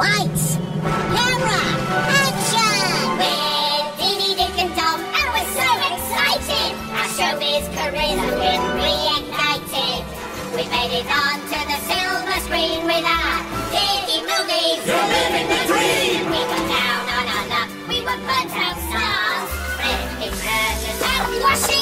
Lights! Camera! Action! With Diddy, Dick, and Dom, and oh, we're so excited! Our showbiz career's been reignited! We made it onto the silver screen with our Diddy movies! You're living the dream! We were down on our luck, we were burnt out stars! Fred, it's Washington!